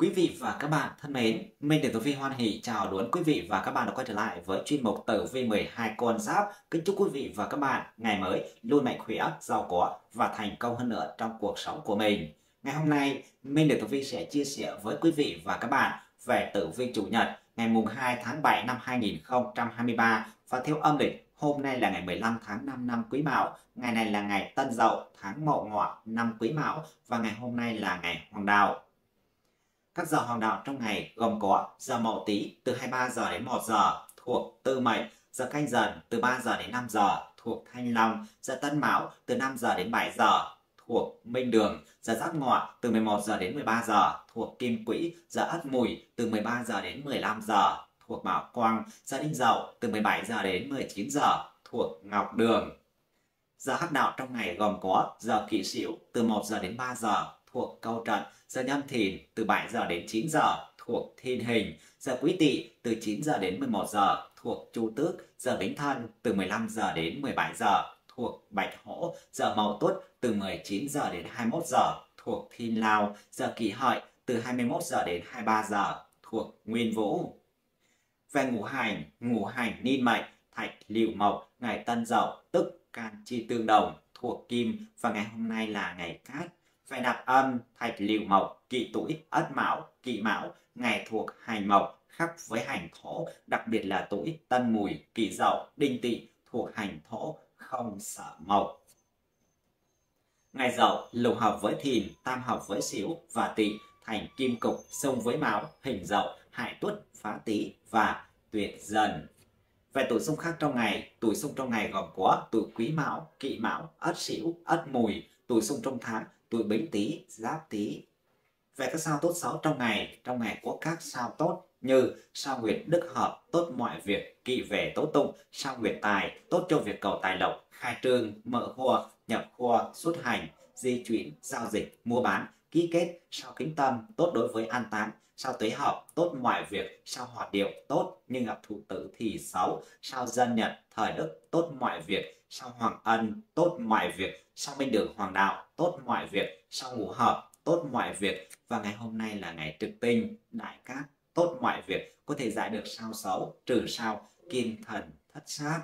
Quý vị và các bạn thân mến, Minh Được Tử Vi hoan hỷ chào đón quý vị và các bạn đã quay trở lại với chuyên mục Tử Vi 12 con giáp. Kính chúc quý vị và các bạn ngày mới luôn mạnh khỏe, giàu có và thành công hơn nữa trong cuộc sống của mình. Ngày hôm nay, Minh Được Tử Vi sẽ chia sẻ với quý vị và các bạn về Tử Vi Chủ nhật ngày mùng 2 tháng 7 năm 2023 và theo âm lịch Hôm nay là ngày 15 tháng 5 năm Quý Mão, ngày này là ngày Tân Dậu, tháng Mậu Ngọ năm Quý Mão và ngày hôm nay là ngày Hoàng Đạo. Các giờ hoàng đạo trong ngày gồm có giờ Mậu Tý từ 23 giờ đến 1 giờ thuộc Tư Mệnh, giờ Canh Dần từ 3 giờ đến 5 giờ thuộc Thanh Long, giờ Tân Mão từ 5 giờ đến 7 giờ thuộc Minh Đường, giờ Giáp Ngọ từ 11 giờ đến 13 giờ thuộc Kim Quỹ, giờ Ất Mùi từ 13 giờ đến 15 giờ thuộc Bảo Quang, giờ Đinh Dậu từ 17 giờ đến 19 giờ thuộc Ngọc Đường. Giờ hắc đạo trong ngày gồm có giờ kỷ sửu từ 1 giờ đến 3 giờ thuộc câu trận, giờ nhâm thìn từ 7 giờ đến 9 giờ thuộc thiên hình, giờ quý tỵ từ 9 giờ đến 11 giờ thuộc chu tước, giờ bính thân từ 15 giờ đến 17 giờ thuộc bạch hổ, giờ mậu tuất từ 19 giờ đến 21 giờ thuộc thiên lao, giờ kỷ hợi từ 21 giờ đến 23 giờ thuộc nguyên vũ. Về ngũ hành, ngũ hành niên mệnh, thạch liệu mộc, ngày tân dậu, tức can chi tương đồng, thuộc kim. Và ngày hôm nay là ngày cát phải nạp âm thạch liều mộc kỵ tuổi ất mão kỵ mão ngày thuộc hành mộc khắc với hành thổ đặc biệt là tuổi tân mùi kỷ dậu đinh tỵ thuộc hành thổ không sợ mộc. Ngày dậu lục hợp với thìn tam hợp với sửu và tỵ thành kim cục xông với mão hình dậu hại tuất phá tý và tuyệt dần. Về tuổi xung khác trong ngày, tuổi xung trong ngày gồm có tuổi quý mão, kỵ mão, ất sửu, ất mùi, tuổi xung trong tháng tuổi bính tý, giáp tý. Về các sao tốt xấu trong ngày, trong ngày có các sao tốt như sao nguyệt đức hợp, tốt mọi việc, kỵ về tố tụng, sao nguyệt tài, tốt cho việc cầu tài lộc, khai trương, mở kho, nhập kho, xuất hành, di chuyển, giao dịch, mua bán, ký kết, sao kính tâm, tốt đối với an táng, sao tuế hợp, tốt mọi việc, sao hoạt điệu, tốt nhưng gặp thủ tử thì xấu, sao dân nhật, thời đức, tốt mọi việc, sao hoàng ân, tốt mọi việc, sao minh đường hoàng đạo, tốt mọi việc, sao ngũ hợp, tốt mọi việc. Và ngày hôm nay là ngày trực tinh, đại cát, tốt mọi việc, có thể giải được sao xấu, trừ sao, kim thần, thất sát.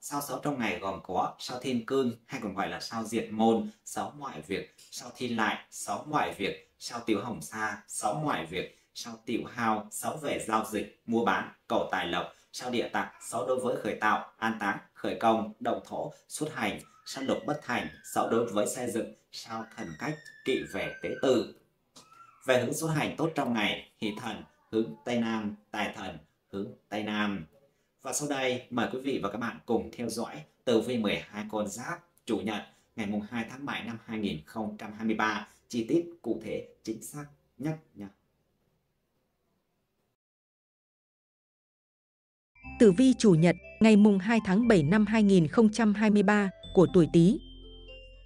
Sao xấu trong ngày gồm có sao thiên cương hay còn gọi là sao diệt môn, sáu mọi việc, sao thiên lại, sáu mọi việc, sao tiểu hồng sa, sáu mọi việc, sao tiểu hao, sáu về giao dịch, mua bán, cầu tài lộc, sao địa tạng, sáu đối với khởi tạo, an táng, khởi công, động thổ, xuất hành, sao lục bất thành, sáu đối với xây dựng, sao thần cách, kỵ về tế tử. Về hướng xuất hành tốt trong ngày, thì thần hướng Tây Nam, tài thần hướng Tây Nam. Và sau đây mời quý vị và các bạn cùng theo dõi tử vi 12 con giáp chủ nhật ngày mùng 2 tháng 7 năm 2023 chi tiết cụ thể chính xác nhất nha. Tử vi chủ nhật ngày mùng 2 tháng 7 năm 2023 của tuổi Tý.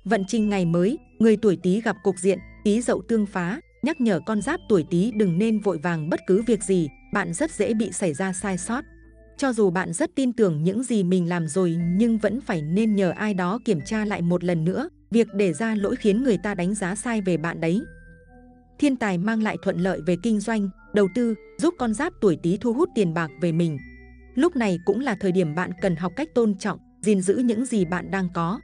Vận trình ngày mới, người tuổi Tý gặp cục diện Tý Dậu tương phá, nhắc nhở con giáp tuổi Tý đừng nên vội vàng bất cứ việc gì, bạn rất dễ bị xảy ra sai sót. Cho dù bạn rất tin tưởng những gì mình làm rồi nhưng vẫn phải nên nhờ ai đó kiểm tra lại một lần nữa, việc để ra lỗi khiến người ta đánh giá sai về bạn đấy. Thiên tài mang lại thuận lợi về kinh doanh, đầu tư, giúp con giáp tuổi Tý thu hút tiền bạc về mình. Lúc này cũng là thời điểm bạn cần học cách tôn trọng, gìn giữ những gì bạn đang có.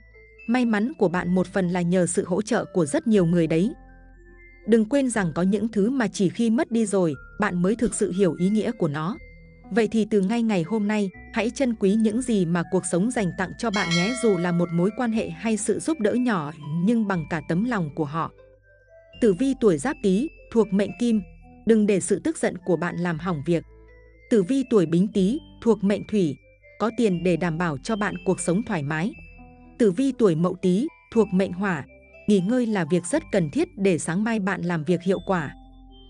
May mắn của bạn một phần là nhờ sự hỗ trợ của rất nhiều người đấy. Đừng quên rằng có những thứ mà chỉ khi mất đi rồi, bạn mới thực sự hiểu ý nghĩa của nó. Vậy thì từ ngay ngày hôm nay, hãy trân quý những gì mà cuộc sống dành tặng cho bạn nhé dù là một mối quan hệ hay sự giúp đỡ nhỏ nhưng bằng cả tấm lòng của họ. Tử vi tuổi giáp tý thuộc mệnh kim, đừng để sự tức giận của bạn làm hỏng việc. Tử vi tuổi bính tý thuộc mệnh thủy, có tiền để đảm bảo cho bạn cuộc sống thoải mái. Tử vi tuổi mậu tý thuộc mệnh hỏa, nghỉ ngơi là việc rất cần thiết để sáng mai bạn làm việc hiệu quả.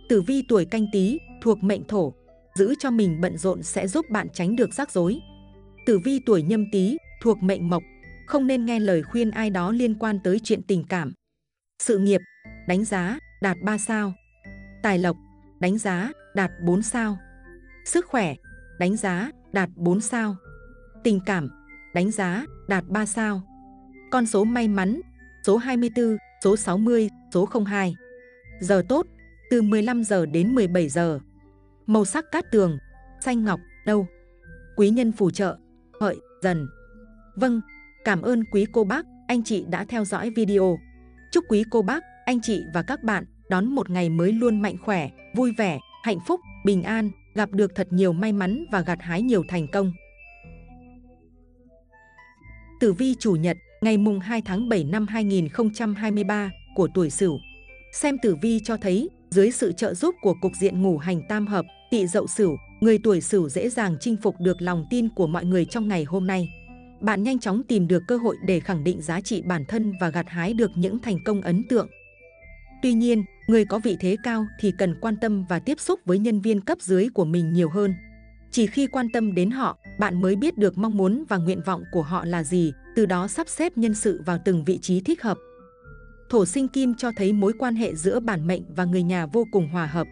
Tử vi tuổi canh tý thuộc mệnh thổ, giữ cho mình bận rộn sẽ giúp bạn tránh được rắc rối. Tử vi tuổi nhâm tý thuộc mệnh mộc, không nên nghe lời khuyên ai đó liên quan tới chuyện tình cảm. Sự nghiệp, đánh giá, đạt 3 sao. Tài lộc, đánh giá, đạt 4 sao. Sức khỏe, đánh giá, đạt 4 sao. Tình cảm, đánh giá, đạt 3 sao. Con số may mắn, số 24, số 60, số 02. Giờ tốt, từ 15 giờ đến 17 giờ. Màu sắc cát tường, xanh ngọc, đâu. Quý nhân phù trợ, hợi, dần. Vâng, cảm ơn quý cô bác, anh chị đã theo dõi video. Chúc quý cô bác, anh chị và các bạn đón một ngày mới luôn mạnh khỏe, vui vẻ, hạnh phúc, bình an, gặp được thật nhiều may mắn và gặt hái nhiều thành công. Tử vi chủ nhật, ngày mùng 2 tháng 7 năm 2023 của tuổi Sửu. Xem tử vi cho thấy, dưới sự trợ giúp của cục diện ngũ hành tam hợp, tỵ dậu Sửu, người tuổi Sửu dễ dàng chinh phục được lòng tin của mọi người trong ngày hôm nay. Bạn nhanh chóng tìm được cơ hội để khẳng định giá trị bản thân và gặt hái được những thành công ấn tượng. Tuy nhiên, người có vị thế cao thì cần quan tâm và tiếp xúc với nhân viên cấp dưới của mình nhiều hơn. Chỉ khi quan tâm đến họ, bạn mới biết được mong muốn và nguyện vọng của họ là gì, từ đó sắp xếp nhân sự vào từng vị trí thích hợp. Thổ sinh kim cho thấy mối quan hệ giữa bản mệnh và người nhà vô cùng hòa hợp.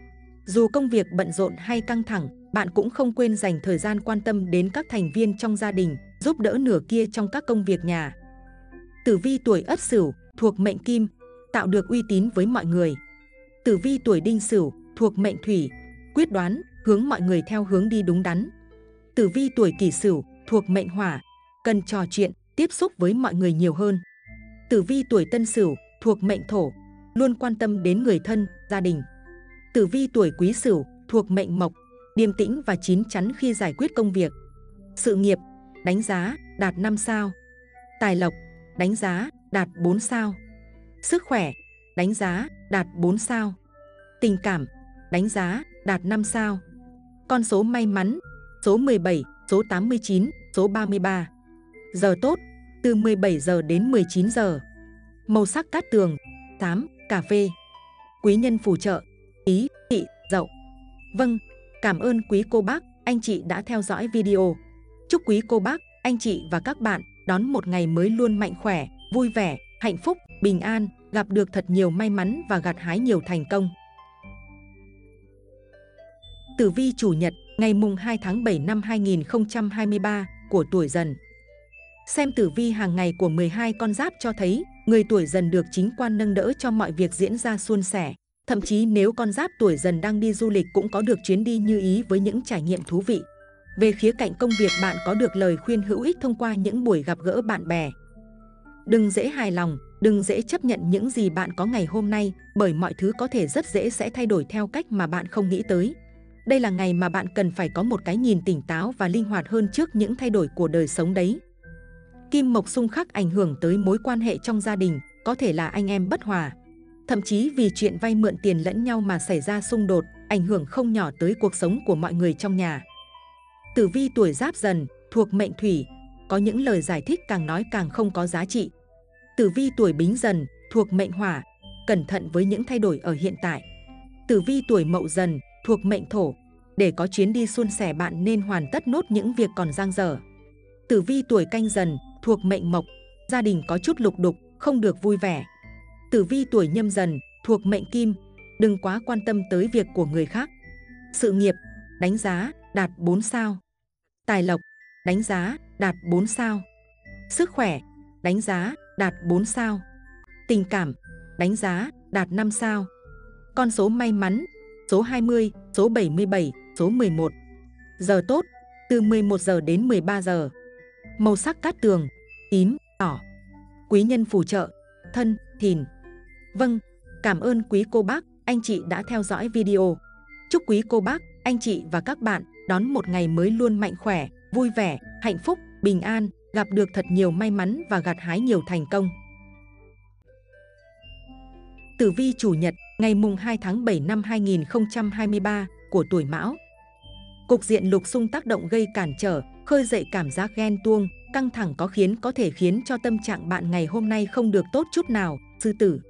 Dù công việc bận rộn hay căng thẳng, bạn cũng không quên dành thời gian quan tâm đến các thành viên trong gia đình, giúp đỡ nửa kia trong các công việc nhà. Tử vi tuổi Ất Sửu thuộc mệnh Kim, tạo được uy tín với mọi người. Tử vi tuổi Đinh Sửu thuộc mệnh Thủy, quyết đoán, hướng mọi người theo hướng đi đúng đắn. Tử vi tuổi Kỷ Sửu thuộc mệnh Hỏa, cần trò chuyện, tiếp xúc với mọi người nhiều hơn. Tử vi tuổi Tân Sửu thuộc mệnh Thổ, luôn quan tâm đến người thân, gia đình. Tử vi tuổi Quý Sửu thuộc mệnh Mộc, điềm tĩnh và chín chắn khi giải quyết công việc. Sự nghiệp, đánh giá, đạt 5 sao. Tài lộc, đánh giá, đạt 4 sao. Sức khỏe, đánh giá, đạt 4 sao. Tình cảm, đánh giá, đạt 5 sao. Con số may mắn, số 17, số 89, số 33. Giờ tốt, từ 17 giờ đến 19 giờ. Màu sắc cát tường, tám, cà phê. Quý nhân phù trợ, ý, thị, dậu. Vâng, cảm ơn quý cô bác, anh chị đã theo dõi video. Chúc quý cô bác, anh chị và các bạn đón một ngày mới luôn mạnh khỏe, vui vẻ, hạnh phúc, bình an, gặp được thật nhiều may mắn và gặt hái nhiều thành công. Tử vi chủ nhật, ngày mùng 2 tháng 7 năm 2023 của tuổi dần. Xem tử vi hàng ngày của 12 con giáp cho thấy, người tuổi dần được chính quan nâng đỡ cho mọi việc diễn ra suôn sẻ. Thậm chí nếu con giáp tuổi dần đang đi du lịch cũng có được chuyến đi như ý với những trải nghiệm thú vị. Về khía cạnh công việc bạn có được lời khuyên hữu ích thông qua những buổi gặp gỡ bạn bè. Đừng dễ hài lòng, đừng dễ chấp nhận những gì bạn có ngày hôm nay bởi mọi thứ có thể rất dễ sẽ thay đổi theo cách mà bạn không nghĩ tới. Đây là ngày mà bạn cần phải có một cái nhìn tỉnh táo và linh hoạt hơn trước những thay đổi của đời sống đấy. Kim Mộc xung khắc ảnh hưởng tới mối quan hệ trong gia đình, có thể là anh em bất hòa. Thậm chí vì chuyện vay mượn tiền lẫn nhau mà xảy ra xung đột, ảnh hưởng không nhỏ tới cuộc sống của mọi người trong nhà. Tử vi tuổi giáp dần, thuộc mệnh thủy, có những lời giải thích càng nói càng không có giá trị. Tử vi tuổi bính dần, thuộc mệnh hỏa, cẩn thận với những thay đổi ở hiện tại. Tử vi tuổi mậu dần, thuộc mệnh thổ, để có chuyến đi suôn sẻ bạn nên hoàn tất nốt những việc còn dang dở. Tử vi tuổi canh dần, thuộc mệnh mộc, gia đình có chút lục đục, không được vui vẻ. Tử vi tuổi nhâm dần, thuộc mệnh kim, đừng quá quan tâm tới việc của người khác. Sự nghiệp, đánh giá, đạt 4 sao. Tài lộc, đánh giá, đạt 4 sao. Sức khỏe, đánh giá, đạt 4 sao. Tình cảm, đánh giá, đạt 5 sao. Con số may mắn, số 20, số 77, số 11. Giờ tốt, từ 11 giờ đến 13 giờ. Màu sắc cát tường, tím, đỏ. Quý nhân phù trợ, thân, thìn. Vâng, cảm ơn quý cô bác, anh chị đã theo dõi video. Chúc quý cô bác, anh chị và các bạn đón một ngày mới luôn mạnh khỏe, vui vẻ, hạnh phúc, bình an, gặp được thật nhiều may mắn và gặt hái nhiều thành công. Tử vi chủ nhật, ngày mùng 2 tháng 7 năm 2023 của tuổi Mão. Cục diện lục xung tác động gây cản trở, khơi dậy cảm giác ghen tuông, căng thẳng có khiến có thể khiến cho tâm trạng bạn ngày hôm nay không được tốt chút nào, sư tử.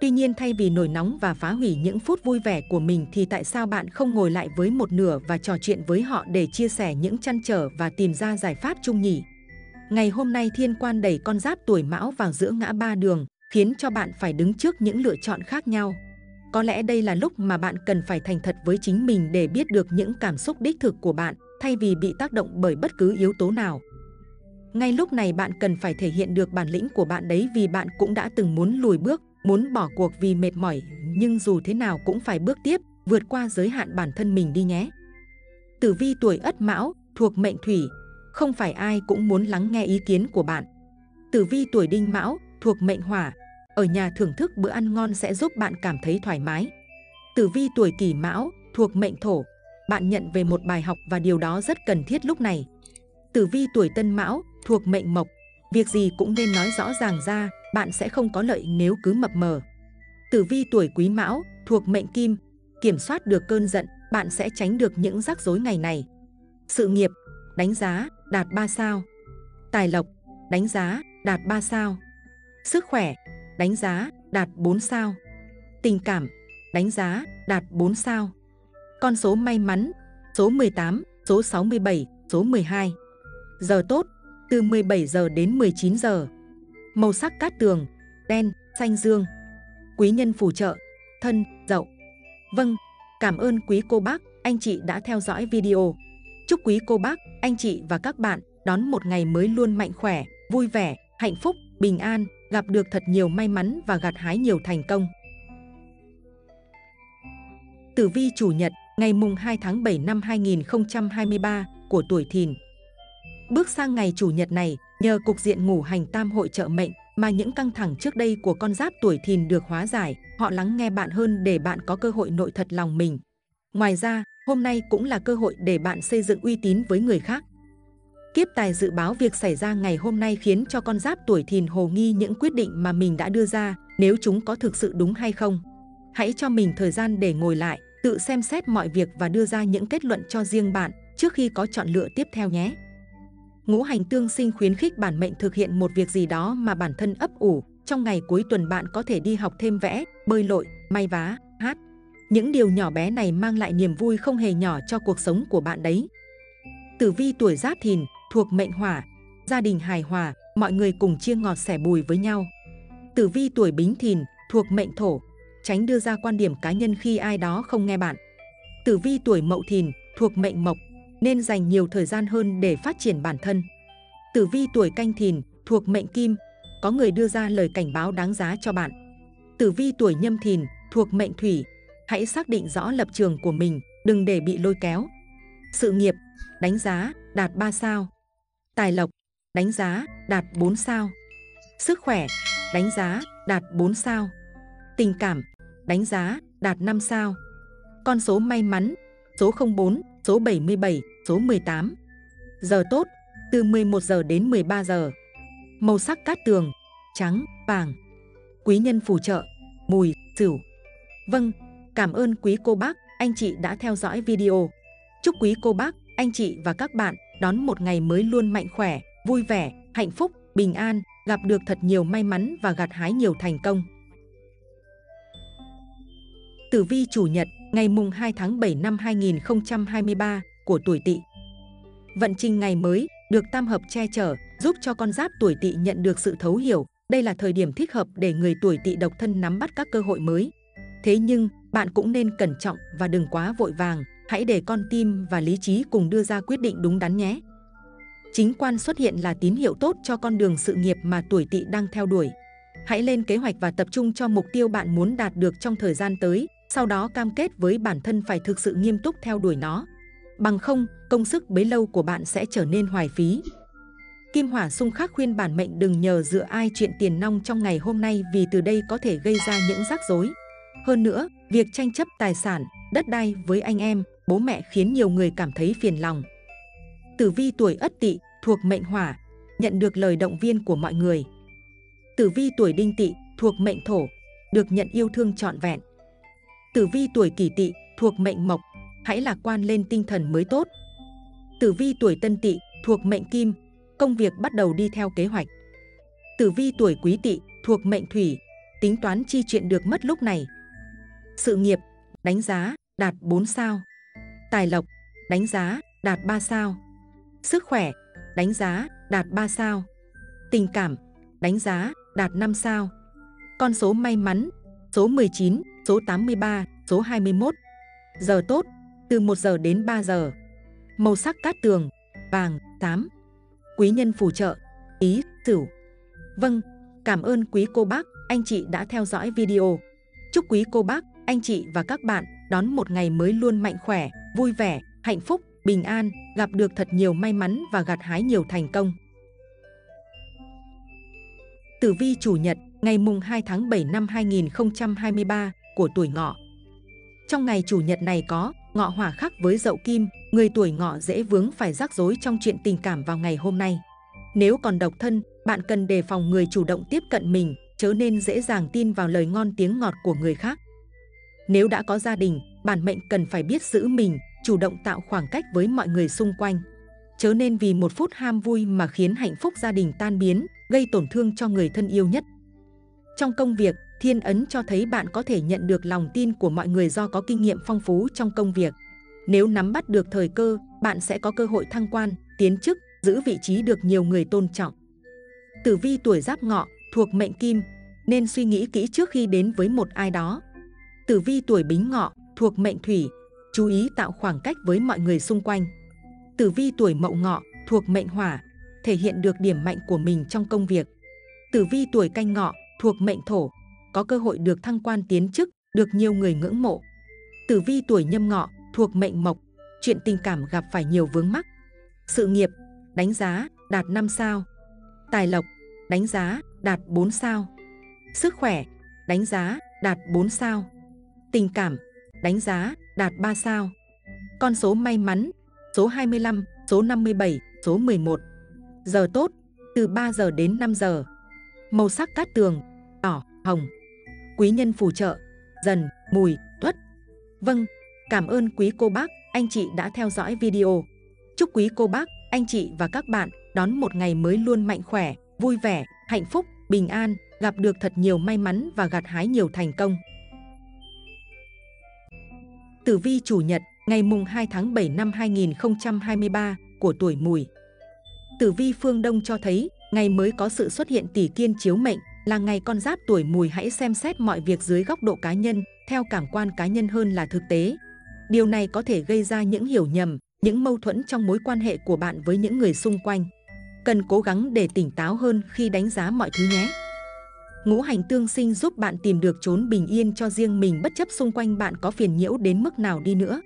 Tuy nhiên thay vì nổi nóng và phá hủy những phút vui vẻ của mình thì tại sao bạn không ngồi lại với một nửa và trò chuyện với họ để chia sẻ những chăn trở và tìm ra giải pháp chung nhỉ? Ngày hôm nay thiên quan đẩy con giáp tuổi mão vào giữa ngã ba đường, khiến cho bạn phải đứng trước những lựa chọn khác nhau. Có lẽ đây là lúc mà bạn cần phải thành thật với chính mình để biết được những cảm xúc đích thực của bạn, thay vì bị tác động bởi bất cứ yếu tố nào. Ngay lúc này bạn cần phải thể hiện được bản lĩnh của bạn đấy vì bạn cũng đã từng muốn lùi bước, muốn bỏ cuộc vì mệt mỏi, nhưng dù thế nào cũng phải bước tiếp, vượt qua giới hạn bản thân mình đi nhé. Tử vi tuổi Ất Mão thuộc mệnh Thủy, không phải ai cũng muốn lắng nghe ý kiến của bạn. Tử vi tuổi Đinh Mão thuộc mệnh Hỏa, ở nhà thưởng thức bữa ăn ngon sẽ giúp bạn cảm thấy thoải mái. Tử vi tuổi Kỷ Mão thuộc mệnh Thổ, bạn nhận về một bài học và điều đó rất cần thiết lúc này. Tử vi tuổi Tân Mão thuộc mệnh Mộc, việc gì cũng nên nói rõ ràng ra, bạn sẽ không có lợi nếu cứ mập mờ. Tử vi tuổi Quý Mão thuộc mệnh Kim, kiểm soát được cơn giận, bạn sẽ tránh được những rắc rối ngày này. Sự nghiệp, đánh giá, đạt 3 sao. Tài lộc, đánh giá, đạt 3 sao. Sức khỏe, đánh giá, đạt 4 sao. Tình cảm, đánh giá, đạt 4 sao. Con số may mắn, số 18, số 67, số 12. Giờ tốt, từ 17 giờ đến 19 giờ. Màu sắc cát tường, đen, xanh dương. Quý nhân phù trợ, thân, dậu. Vâng, cảm ơn quý cô bác, anh chị đã theo dõi video. Chúc quý cô bác, anh chị và các bạn đón một ngày mới luôn mạnh khỏe, vui vẻ, hạnh phúc, bình an, gặp được thật nhiều may mắn và gặt hái nhiều thành công. Tử vi chủ nhật, ngày mùng 2 tháng 7 năm 2023 của tuổi Thìn. Bước sang ngày chủ nhật này, nhờ cục diện ngủ hành tam hội trợ mệnh mà những căng thẳng trước đây của con giáp tuổi Thìn được hóa giải, họ lắng nghe bạn hơn để bạn có cơ hội nội thật lòng mình. Ngoài ra, hôm nay cũng là cơ hội để bạn xây dựng uy tín với người khác. Kiếp tài dự báo việc xảy ra ngày hôm nay khiến cho con giáp tuổi thìn hồ nghi những quyết định mà mình đã đưa ra, nếu chúng có thực sự đúng hay không. Hãy cho mình thời gian để ngồi lại, tự xem xét mọi việc và đưa ra những kết luận cho riêng bạn trước khi có chọn lựa tiếp theo nhé. Ngũ hành tương sinh khuyến khích bản mệnh thực hiện một việc gì đó mà bản thân ấp ủ. Trong ngày cuối tuần bạn có thể đi học thêm vẽ, bơi lội, may vá. Những điều nhỏ bé này mang lại niềm vui không hề nhỏ cho cuộc sống của bạn đấy. Tử vi tuổi giáp thìn thuộc mệnh hỏa, gia đình hài hòa, mọi người cùng chia ngọt sẻ bùi với nhau. Tử vi tuổi bính thìn thuộc mệnh thổ, tránh đưa ra quan điểm cá nhân khi ai đó không nghe bạn. Tử vi tuổi mậu thìn thuộc mệnh mộc, nên dành nhiều thời gian hơn để phát triển bản thân. Tử vi tuổi canh thìn thuộc mệnh kim, có người đưa ra lời cảnh báo đáng giá cho bạn. Tử vi tuổi nhâm thìn thuộc mệnh thủy, hãy xác định rõ lập trường của mình, đừng để bị lôi kéo. Sự nghiệp, đánh giá, đạt 3 sao. Tài lộc, đánh giá, đạt 4 sao. Sức khỏe, đánh giá, đạt 4 sao. Tình cảm, đánh giá, đạt 5 sao. Con số may mắn, số 04, số 77, số 18. Giờ tốt, từ 11 giờ đến 13 giờ. Màu sắc cát tường, trắng, vàng. Quý nhân phù trợ, mùi, sửu. Vâng, cảm ơn quý cô bác, anh chị đã theo dõi video. Chúc quý cô bác, anh chị và các bạn đón một ngày mới luôn mạnh khỏe, vui vẻ, hạnh phúc, bình an, gặp được thật nhiều may mắn và gặt hái nhiều thành công. Tử vi chủ nhật, ngày mùng 2 tháng 7 năm 2023 của tuổi Tỵ. Vận trình ngày mới được tam hợp che chở, giúp cho con giáp tuổi Tỵ nhận được sự thấu hiểu. Đây là thời điểm thích hợp để người tuổi Tỵ độc thân nắm bắt các cơ hội mới. Thế nhưng, bạn cũng nên cẩn trọng và đừng quá vội vàng, hãy để con tim và lý trí cùng đưa ra quyết định đúng đắn nhé. Chính quan xuất hiện là tín hiệu tốt cho con đường sự nghiệp mà tuổi tỵ đang theo đuổi. Hãy lên kế hoạch và tập trung cho mục tiêu bạn muốn đạt được trong thời gian tới, sau đó cam kết với bản thân phải thực sự nghiêm túc theo đuổi nó. Bằng không, công sức bấy lâu của bạn sẽ trở nên hoài phí. Kim Hỏa xung khắc khuyên bản mệnh đừng nhờ dựa ai chuyện tiền nong trong ngày hôm nay vì từ đây có thể gây ra những rắc rối. Hơn nữa, việc tranh chấp tài sản, đất đai với anh em, bố mẹ khiến nhiều người cảm thấy phiền lòng. Tử vi tuổi Ất Tỵ thuộc mệnh Hỏa, nhận được lời động viên của mọi người. Tử vi tuổi Đinh Tỵ thuộc mệnh Thổ, được nhận yêu thương trọn vẹn. Tử vi tuổi Kỷ Tỵ thuộc mệnh Mộc, hãy lạc quan lên tinh thần mới tốt. Tử vi tuổi Tân Tỵ thuộc mệnh Kim, công việc bắt đầu đi theo kế hoạch. Tử vi tuổi Quý Tỵ thuộc mệnh Thủy, tính toán chi chuyện được mất lúc này. Sự nghiệp, đánh giá, đạt 4 sao. Tài lộc, đánh giá, đạt 3 sao. Sức khỏe, đánh giá, đạt 3 sao. Tình cảm, đánh giá, đạt 5 sao. Con số may mắn, số 19, số 83, số 21. Giờ tốt, từ 1 giờ đến 3 giờ. Màu sắc cát tường, vàng, tám. Quý nhân phù trợ, ý, sửu. Vâng, Cảm ơn quý cô bác, anh chị đã theo dõi video. Chúc quý cô bác, anh chị và các bạn đón một ngày mới luôn mạnh khỏe, vui vẻ, hạnh phúc, bình an, gặp được thật nhiều may mắn và gặt hái nhiều thành công. Tử vi chủ nhật, ngày mùng 2 tháng 7 năm 2023 của tuổi ngọ. Trong ngày chủ nhật này có ngọ hỏa khắc với dậu kim, người tuổi ngọ dễ vướng phải rắc rối trong chuyện tình cảm vào ngày hôm nay. Nếu còn độc thân, bạn cần đề phòng người chủ động tiếp cận mình, chớ nên dễ dàng tin vào lời ngon tiếng ngọt của người khác. Nếu đã có gia đình, bản mệnh cần phải biết giữ mình, chủ động tạo khoảng cách với mọi người xung quanh. Chớ nên vì một phút ham vui mà khiến hạnh phúc gia đình tan biến, gây tổn thương cho người thân yêu nhất. Trong công việc, thiên ấn cho thấy bạn có thể nhận được lòng tin của mọi người do có kinh nghiệm phong phú trong công việc. Nếu nắm bắt được thời cơ, bạn sẽ có cơ hội thăng quan, tiến chức, giữ vị trí được nhiều người tôn trọng. Tử vi tuổi giáp ngọ, thuộc mệnh kim, nên suy nghĩ kỹ trước khi đến với một ai đó. Tử vi tuổi bính ngọ, thuộc mệnh thủy, chú ý tạo khoảng cách với mọi người xung quanh. Tử vi tuổi mậu ngọ, thuộc mệnh hỏa, thể hiện được điểm mạnh của mình trong công việc. Tử vi tuổi canh ngọ, thuộc mệnh thổ, có cơ hội được thăng quan tiến chức, được nhiều người ngưỡng mộ. Tử vi tuổi nhâm ngọ, thuộc mệnh mộc, chuyện tình cảm gặp phải nhiều vướng mắc. Sự nghiệp, đánh giá, đạt 5 sao. Tài lộc, đánh giá, đạt 4 sao. Sức khỏe, đánh giá, đạt 4 sao. Tình cảm, đánh giá, đạt 3 sao. Con số may mắn, số 25, số 57, số 11. Giờ tốt, từ 3 giờ đến 5 giờ. Màu sắc cát tường, đỏ, hồng. Quý nhân phù trợ, dần, mùi, tuất. Vâng, cảm ơn quý cô bác, anh chị đã theo dõi video. Chúc quý cô bác, anh chị và các bạn đón một ngày mới luôn mạnh khỏe, vui vẻ, hạnh phúc, bình an, gặp được thật nhiều may mắn và gặt hái nhiều thành công. Tử vi chủ nhật, ngày mùng 2 tháng 7 năm 2023 của tuổi mùi. Tử vi phương Đông cho thấy, ngày mới có sự xuất hiện tỷ kiên chiếu mệnh, là ngày con giáp tuổi mùi hãy xem xét mọi việc dưới góc độ cá nhân, theo cảm quan cá nhân hơn là thực tế. Điều này có thể gây ra những hiểu nhầm, những mâu thuẫn trong mối quan hệ của bạn với những người xung quanh. Cần cố gắng để tỉnh táo hơn khi đánh giá mọi thứ nhé. Ngũ hành tương sinh giúp bạn tìm được chốn bình yên cho riêng mình bất chấp xung quanh bạn có phiền nhiễu đến mức nào đi nữa.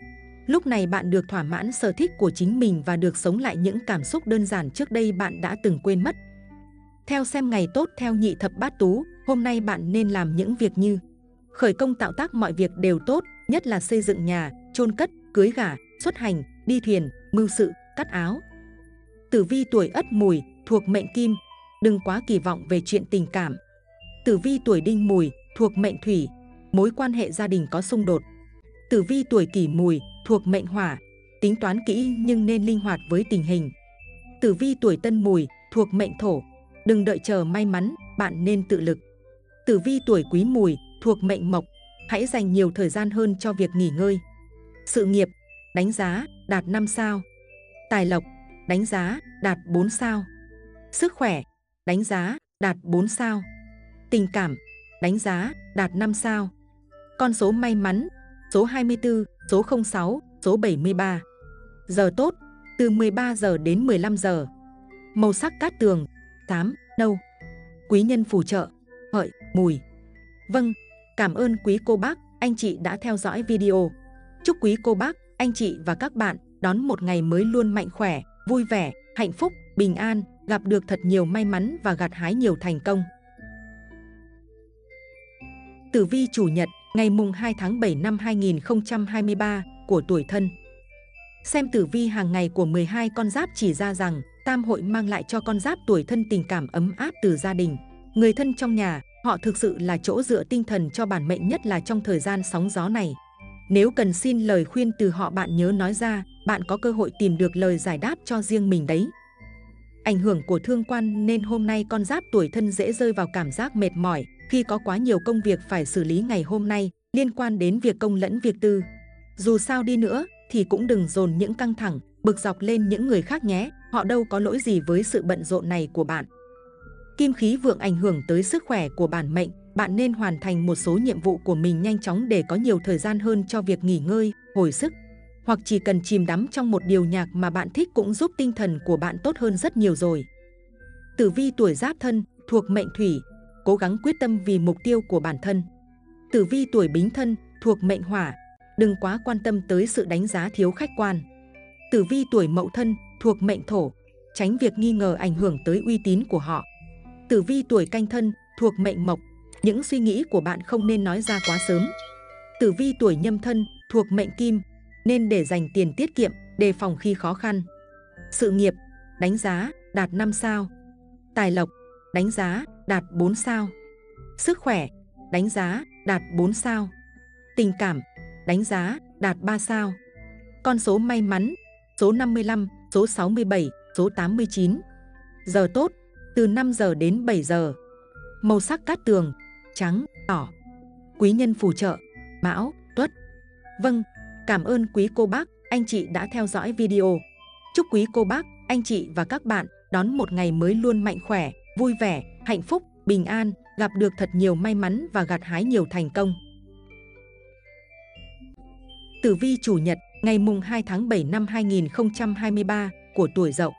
Lúc này bạn được thỏa mãn sở thích của chính mình và được sống lại những cảm xúc đơn giản trước đây bạn đã từng quên mất. Theo xem ngày tốt theo nhị thập bát tú, hôm nay bạn nên làm những việc như khởi công tạo tác mọi việc đều tốt, nhất là xây dựng nhà, chôn cất, cưới gả, xuất hành, đi thuyền, mưu sự, cắt áo. Tử vi tuổi ất mùi, thuộc mệnh kim, đừng quá kỳ vọng về chuyện tình cảm. Tử vi tuổi đinh mùi, thuộc mệnh thủy, mối quan hệ gia đình có xung đột. Tử vi tuổi kỷ mùi, thuộc mệnh hỏa, tính toán kỹ nhưng nên linh hoạt với tình hình. Tử vi tuổi tân mùi, thuộc mệnh thổ, đừng đợi chờ may mắn, bạn nên tự lực. Tử vi tuổi quý mùi, thuộc mệnh mộc, hãy dành nhiều thời gian hơn cho việc nghỉ ngơi. Sự nghiệp, đánh giá, đạt 5 sao. Tài lộc, đánh giá, đạt 4 sao. Sức khỏe, đánh giá, đạt 4 sao. Tình cảm, đánh giá, đạt 5 sao. Con số may mắn, số 24, số 06, số 73. Giờ tốt, từ 13 giờ đến 15 giờ. Màu sắc cát tường, tám, nâu. Quý nhân phù trợ, hợi, mùi. Vâng, cảm ơn quý cô bác, anh chị đã theo dõi video. Chúc quý cô bác, anh chị và các bạn đón một ngày mới luôn mạnh khỏe, vui vẻ, hạnh phúc, bình an, gặp được thật nhiều may mắn và gặt hái nhiều thành công. Tử vi chủ nhật, ngày mùng 2 tháng 7 năm 2023 của tuổi thân. Xem tử vi hàng ngày của 12 con giáp chỉ ra rằng tam hội mang lại cho con giáp tuổi thân tình cảm ấm áp từ gia đình. Người thân trong nhà, họ thực sự là chỗ dựa tinh thần cho bản mệnh nhất là trong thời gian sóng gió này. Nếu cần xin lời khuyên từ họ bạn nhớ nói ra, bạn có cơ hội tìm được lời giải đáp cho riêng mình đấy. Ảnh hưởng của thương quan nên hôm nay con giáp tuổi thân dễ rơi vào cảm giác mệt mỏi khi có quá nhiều công việc phải xử lý ngày hôm nay liên quan đến việc công lẫn việc tư. Dù sao đi nữa thì cũng đừng dồn những căng thẳng, bực dọc lên những người khác nhé, họ đâu có lỗi gì với sự bận rộn này của bạn. Kim khí vượng ảnh hưởng tới sức khỏe của bản mệnh, bạn nên hoàn thành một số nhiệm vụ của mình nhanh chóng để có nhiều thời gian hơn cho việc nghỉ ngơi, hồi sức. Hoặc chỉ cần chìm đắm trong một điều nhạc mà bạn thích cũng giúp tinh thần của bạn tốt hơn rất nhiều rồi. Tử vi tuổi giáp thân, thuộc mệnh thủy, cố gắng quyết tâm vì mục tiêu của bản thân. Tử vi tuổi Bính Thân thuộc mệnh Hỏa, đừng quá quan tâm tới sự đánh giá thiếu khách quan. Tử vi tuổi Mậu Thân thuộc mệnh Thổ, tránh việc nghi ngờ ảnh hưởng tới uy tín của họ. Tử vi tuổi Canh Thân thuộc mệnh Mộc, những suy nghĩ của bạn không nên nói ra quá sớm. Tử vi tuổi Nhâm Thân thuộc mệnh Kim, nên để dành tiền tiết kiệm, đề phòng khi khó khăn. Sự nghiệp, đánh giá, đạt 5 sao. Tài lộc, đánh giá, đạt 4 sao. Sức khỏe, đánh giá, đạt 4 sao. Tình cảm, đánh giá, đạt 3 sao. Con số may mắn, số 55, số 67, số 89. Giờ tốt, từ 5 giờ đến 7 giờ. Màu sắc cát tường, trắng, đỏ. Quý nhân phù trợ, mão, tuất. Vâng, cảm ơn quý cô bác, anh chị đã theo dõi video. Chúc quý cô bác, anh chị và các bạn đón một ngày mới luôn mạnh khỏe, vui vẻ, hạnh phúc, bình an, gặp được thật nhiều may mắn và gặt hái nhiều thành công. Tử vi chủ nhật, ngày mùng 2 tháng 7 năm 2023 của tuổi Dậu.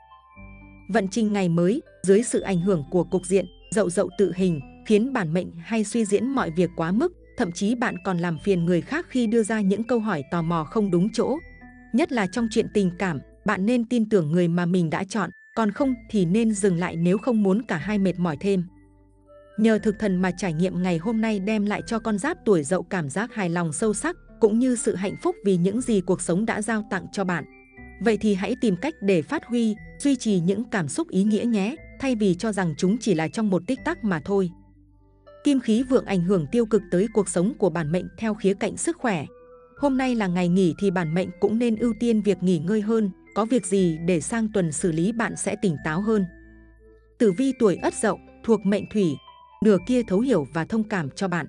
Vận trình ngày mới dưới sự ảnh hưởng của cục diện Dậu Dậu tự hình khiến bản mệnh hay suy diễn mọi việc quá mức, thậm chí bạn còn làm phiền người khác khi đưa ra những câu hỏi tò mò không đúng chỗ. Nhất là trong chuyện tình cảm, bạn nên tin tưởng người mà mình đã chọn, còn không thì nên dừng lại nếu không muốn cả hai mệt mỏi thêm. Nhờ thực thần mà trải nghiệm ngày hôm nay đem lại cho con giáp tuổi dậu cảm giác hài lòng sâu sắc, cũng như sự hạnh phúc vì những gì cuộc sống đã giao tặng cho bạn. Vậy thì hãy tìm cách để phát huy, duy trì những cảm xúc ý nghĩa nhé, thay vì cho rằng chúng chỉ là trong một tích tắc mà thôi. Kim khí vượng ảnh hưởng tiêu cực tới cuộc sống của bản mệnh theo khía cạnh sức khỏe. Hôm nay là ngày nghỉ thì bản mệnh cũng nên ưu tiên việc nghỉ ngơi hơn, có việc gì để sang tuần xử lý bạn sẽ tỉnh táo hơn. Tử vi tuổi Ất Dậu thuộc mệnh Thủy, nửa kia thấu hiểu và thông cảm cho bạn.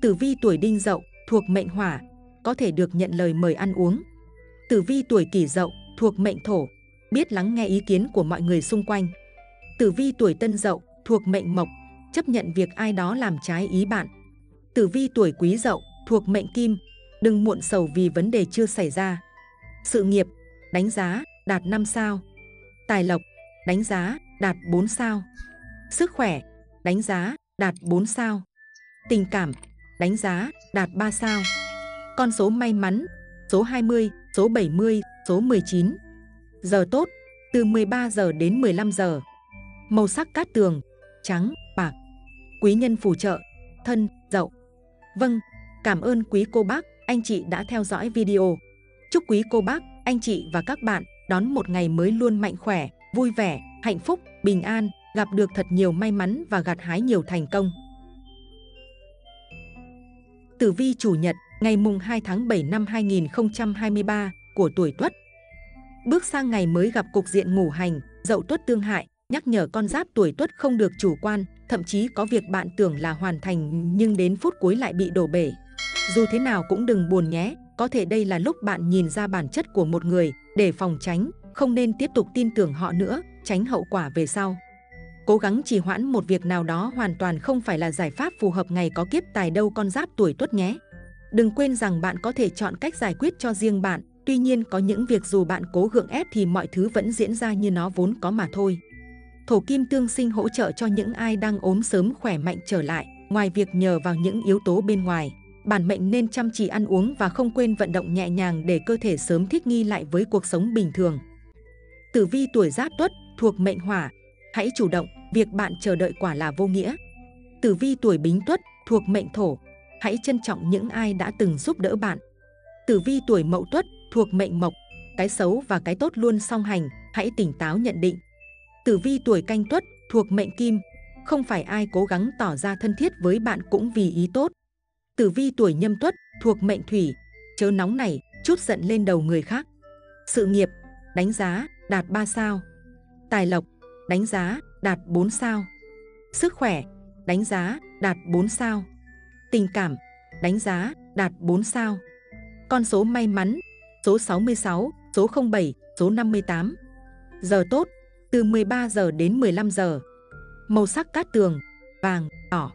Tử vi tuổi Đinh Dậu thuộc mệnh Hỏa, có thể được nhận lời mời ăn uống. Tử vi tuổi Kỷ Dậu thuộc mệnh Thổ, biết lắng nghe ý kiến của mọi người xung quanh. Tử vi tuổi Tân Dậu thuộc mệnh Mộc, chấp nhận việc ai đó làm trái ý bạn. Tử vi tuổi Quý Dậu thuộc mệnh Kim, đừng muộn sầu vì vấn đề chưa xảy ra. Sự nghiệp, đánh giá, đạt 5 sao. Tài lộc, đánh giá, đạt 4 sao. Sức khỏe, đánh giá, đạt 4 sao. Tình cảm, đánh giá, đạt 3 sao. Con số may mắn, số 20, số 70, số 19. Giờ tốt, từ 13 giờ đến 15 giờ. Màu sắc cát tường, trắng, bạc. Quý nhân phù trợ, thân, dậu. Vâng, cảm ơn quý cô bác, anh chị đã theo dõi video. Chúc quý cô bác, anh chị và các bạn đón một ngày mới luôn mạnh khỏe, vui vẻ, hạnh phúc, bình an, gặp được thật nhiều may mắn và gặt hái nhiều thành công. Tử vi chủ nhật, ngày mùng 2 tháng 7 năm 2023 của tuổi Tuất. Bước sang ngày mới gặp cục diện ngủ hành, dậu tuất tương hại, nhắc nhở con giáp tuổi Tuất không được chủ quan, thậm chí có việc bạn tưởng là hoàn thành nhưng đến phút cuối lại bị đổ bể. Dù thế nào cũng đừng buồn nhé, có thể đây là lúc bạn nhìn ra bản chất của một người để phòng tránh, không nên tiếp tục tin tưởng họ nữa, tránh hậu quả về sau. Cố gắng trì hoãn một việc nào đó hoàn toàn không phải là giải pháp phù hợp ngày có kiếp tài đâu con giáp tuổi tuất nhé. Đừng quên rằng bạn có thể chọn cách giải quyết cho riêng bạn, tuy nhiên có những việc dù bạn cố gượng ép thì mọi thứ vẫn diễn ra như nó vốn có mà thôi. Thổ kim tương sinh hỗ trợ cho những ai đang ốm sớm khỏe mạnh trở lại, ngoài việc nhờ vào những yếu tố bên ngoài bản mệnh nên chăm chỉ ăn uống và không quên vận động nhẹ nhàng để cơ thể sớm thích nghi lại với cuộc sống bình thường. Tử vi tuổi giáp tuất thuộc mệnh hỏa, hãy chủ động, việc bạn chờ đợi quả là vô nghĩa. Tử vi tuổi bính tuất thuộc mệnh thổ, hãy trân trọng những ai đã từng giúp đỡ bạn. Tử vi tuổi mậu tuất thuộc mệnh mộc, cái xấu và cái tốt luôn song hành, hãy tỉnh táo nhận định. Tử vi tuổi canh tuất thuộc mệnh kim, không phải ai cố gắng tỏ ra thân thiết với bạn cũng vì ý tốt. Tử vi tuổi nhâm tuất thuộc mệnh thủy, chớ nóng này, chút giận lên đầu người khác. Sự nghiệp, đánh giá, đạt 3 sao. Tài lộc, đánh giá, đạt 4 sao. Sức khỏe, đánh giá, đạt 4 sao. Tình cảm, đánh giá, đạt 4 sao. Con số may mắn, số 66, số 07, số 58. Giờ tốt, từ 13 giờ đến 15 giờ. Màu sắc cát tường, vàng, đỏ.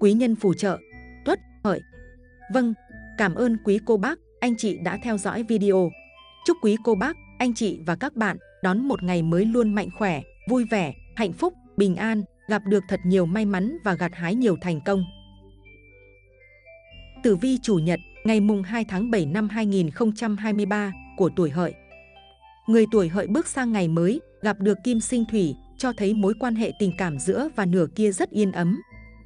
Quý nhân phù trợ. Vâng, cảm ơn quý cô bác, anh chị đã theo dõi video. Chúc quý cô bác, anh chị và các bạn đón một ngày mới luôn mạnh khỏe, vui vẻ, hạnh phúc, bình an, gặp được thật nhiều may mắn và gặt hái nhiều thành công. Tử vi chủ nhật, ngày mùng 2 tháng 7 năm 2023 của tuổi hợi. Người tuổi hợi bước sang ngày mới, gặp được kim sinh thủy, cho thấy mối quan hệ tình cảm giữa và nửa kia rất yên ấm.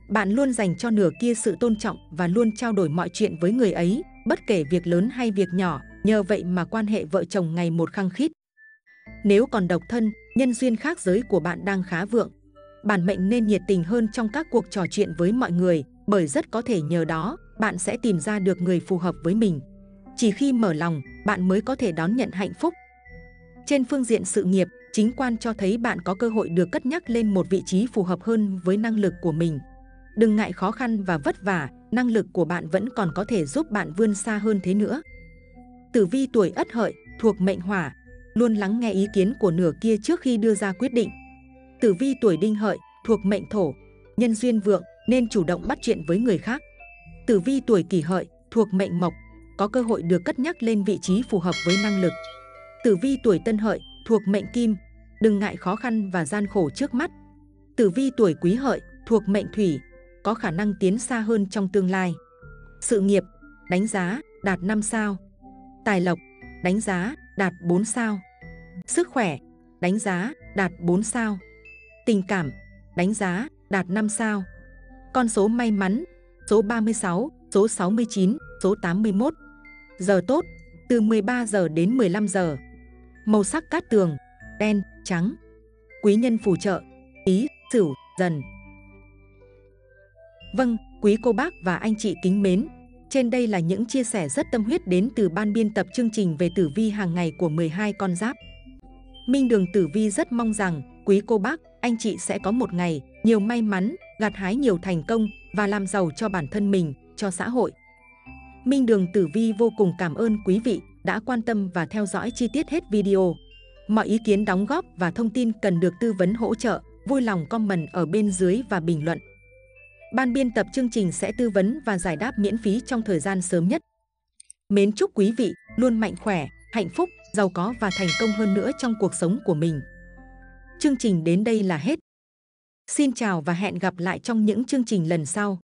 Bạn luôn dành cho nửa kia sự tôn trọng và luôn trao đổi mọi chuyện với người ấy, bất kể việc lớn hay việc nhỏ, nhờ vậy mà quan hệ vợ chồng ngày một khăng khít. Nếu còn độc thân, nhân duyên khác giới của bạn đang khá vượng. Bản mệnh nên nhiệt tình hơn trong các cuộc trò chuyện với mọi người, bởi rất có thể nhờ đó bạn sẽ tìm ra được người phù hợp với mình. Chỉ khi mở lòng, bạn mới có thể đón nhận hạnh phúc. Trên phương diện sự nghiệp, chính quan cho thấy bạn có cơ hội được cất nhắc lên một vị trí phù hợp hơn với năng lực của mình. Đừng ngại khó khăn và vất vả, năng lực của bạn vẫn còn có thể giúp bạn vươn xa hơn thế nữa. Tử vi tuổi Ất Hợi thuộc mệnh Hỏa, luôn lắng nghe ý kiến của nửa kia trước khi đưa ra quyết định. Tử vi tuổi Đinh Hợi thuộc mệnh Thổ, nhân duyên vượng nên chủ động bắt chuyện với người khác. Tử vi tuổi Kỷ Hợi thuộc mệnh Mộc, có cơ hội được cất nhắc lên vị trí phù hợp với năng lực. Tử vi tuổi Tân Hợi thuộc mệnh Kim, đừng ngại khó khăn và gian khổ trước mắt. Tử vi tuổi Quý Hợi thuộc mệnh Thủy, có khả năng tiến xa hơn trong tương lai. Sự nghiệp, đánh giá, đạt 5 sao. Tài lộc, đánh giá, đạt 4 sao. Sức khỏe, đánh giá, đạt 4 sao. Tình cảm, đánh giá, đạt 5 sao. Con số may mắn, số 36, số 69, số 81. Giờ tốt, từ 13 giờ đến 15 giờ. Màu sắc cát tường, đen, trắng. Quý nhân phù trợ, ý, sửu, dần. Vâng, quý cô bác và anh chị kính mến, trên đây là những chia sẻ rất tâm huyết đến từ ban biên tập chương trình về tử vi hàng ngày của 12 con giáp. Minh Đường Tử Vi rất mong rằng quý cô bác, anh chị sẽ có một ngày nhiều may mắn, gặt hái nhiều thành công và làm giàu cho bản thân mình, cho xã hội. Minh Đường Tử Vi vô cùng cảm ơn quý vị đã quan tâm và theo dõi chi tiết hết video. Mọi ý kiến đóng góp và thông tin cần được tư vấn hỗ trợ, vui lòng comment ở bên dưới và bình luận. Ban biên tập chương trình sẽ tư vấn và giải đáp miễn phí trong thời gian sớm nhất. Mến chúc quý vị luôn mạnh khỏe, hạnh phúc, giàu có và thành công hơn nữa trong cuộc sống của mình. Chương trình đến đây là hết. Xin chào và hẹn gặp lại trong những chương trình lần sau.